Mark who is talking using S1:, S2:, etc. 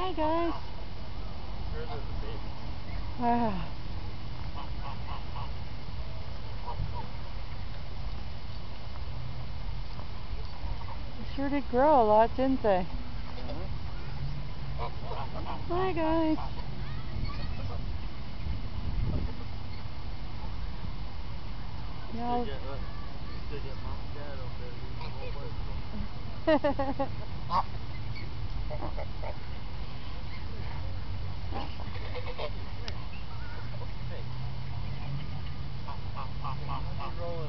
S1: Hi guys. Wow. They sure did grow a lot, didn't they? Hi guys. Yeah.
S2: that stuff.